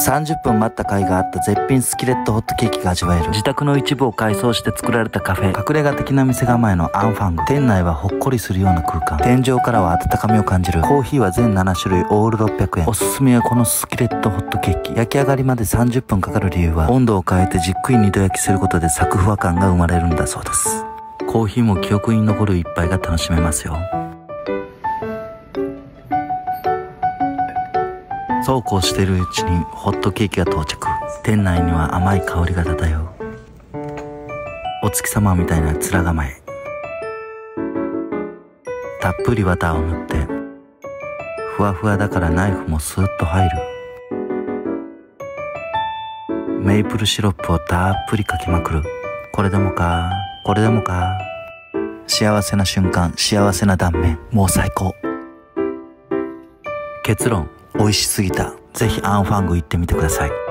30分待った甲斐があった絶品スキレットホットケーキが味わえる。自宅の一部を改装して作られたカフェ。隠れ家的な店構えのアンファング店。内はほっこりするような空間。天井からは温かみを感じる。コーヒーは全7種類オール600円。おすすめはこのスキレットホットケーキ。焼き上がりまで30分かかる理由は温度を変えてじっくり二度焼きすることでサクふわ感が生まれるんだそうです。コーヒーも記憶に残る一杯が楽しめますよそうこうしているうちにホットケーキが到着。店内には甘い香りが漂う。お月様みたいな面構え。たっぷりバターを塗ってふわふわだからナイフもスーッと入る。メイプルシロップをたっぷりかけまくる。これでもかこれでもか。幸せな瞬間幸せな断面。もう最高。結論。美味しすぎた。ぜひアンファング行ってみてください。